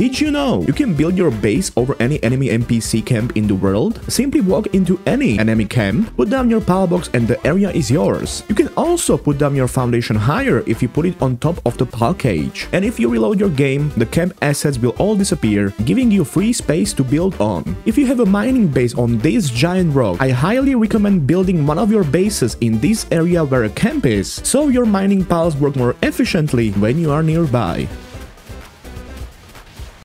Did you know you can build your base over any enemy NPC camp in the world? Simply walk into any enemy camp, put down your Palbox and the area is yours. You can also put down your foundation higher if you put it on top of the pal cage. And if you reload your game, the camp assets will all disappear, giving you free space to build on. If you have a mining base on this giant rock, I highly recommend building one of your bases in this area where a camp is, so your mining pals work more efficiently when you are nearby.